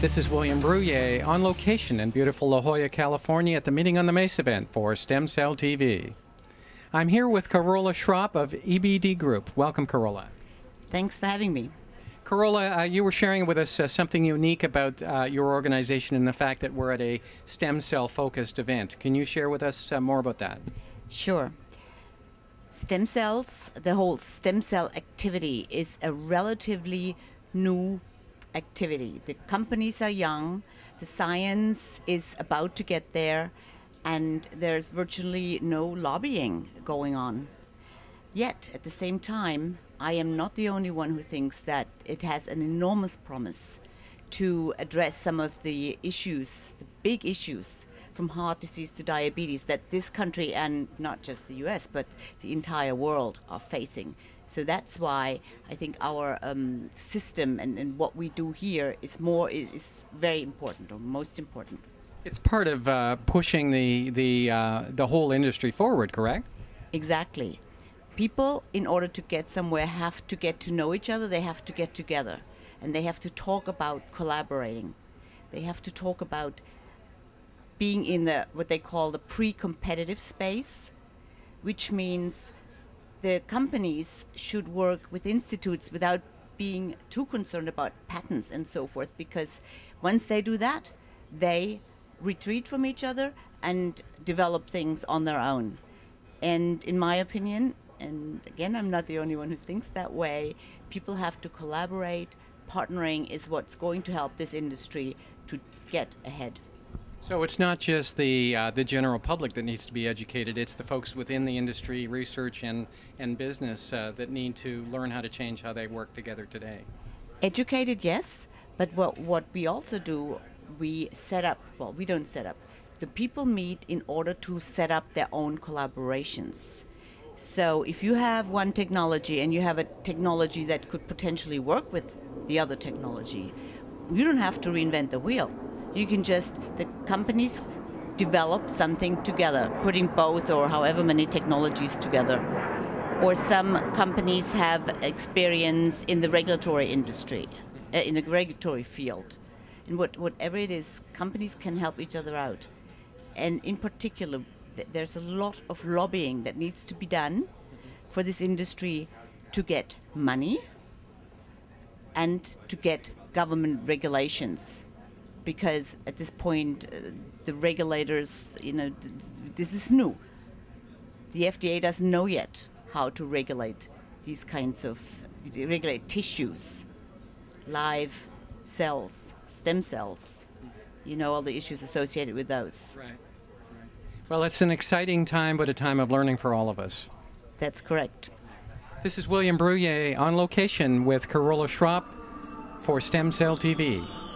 This is William Bruyea on location in beautiful La Jolla, California at the Meeting on the Mesa event for Stem Cell TV. I'm here with Carola Schropp of EBD Group. Welcome, Carola. Thanks for having me. Carola, uh, you were sharing with us uh, something unique about uh, your organization and the fact that we're at a stem cell focused event. Can you share with us uh, more about that? Sure. Stem cells, the whole stem cell activity is a relatively new activity. The companies are young, the science is about to get there, and there's virtually no lobbying going on. Yet, at the same time, I am not the only one who thinks that it has an enormous promise to address some of the issues, the big issues from heart disease to diabetes that this country and not just the US but the entire world are facing. So that's why I think our um, system and, and what we do here is more is, is very important or most important. It's part of uh, pushing the the uh, the whole industry forward, correct? Exactly. People, in order to get somewhere, have to get to know each other. They have to get together, and they have to talk about collaborating. They have to talk about being in the what they call the pre-competitive space, which means the companies should work with institutes without being too concerned about patents and so forth because once they do that they retreat from each other and develop things on their own. And in my opinion and again i'm not the only one who thinks that way people have to collaborate. Partnering is what's going to help this industry to get ahead so it's not just the uh, the general public that needs to be educated; it's the folks within the industry, research, and and business uh, that need to learn how to change how they work together today. Educated, yes, but what what we also do, we set up. Well, we don't set up. The people meet in order to set up their own collaborations. So if you have one technology and you have a technology that could potentially work with the other technology, you don't have to reinvent the wheel you can just, the companies develop something together, putting both or however many technologies together. Or some companies have experience in the regulatory industry, uh, in the regulatory field. And what, whatever it is, companies can help each other out. And in particular, th- there's a lot of lobbying that needs to be done for this industry to get money and to get government regulations because at this point uh, the regulators, you know, th- this is new. The FDA doesn't know yet how to regulate these kinds of regulate tissues, live cells, stem cells. You know all the issues associated with those. Right. right. Well, it's an exciting time, but a time of learning for all of us. That's correct. This is William Bruyea on location with Carola Schropp for Stem Cell TV.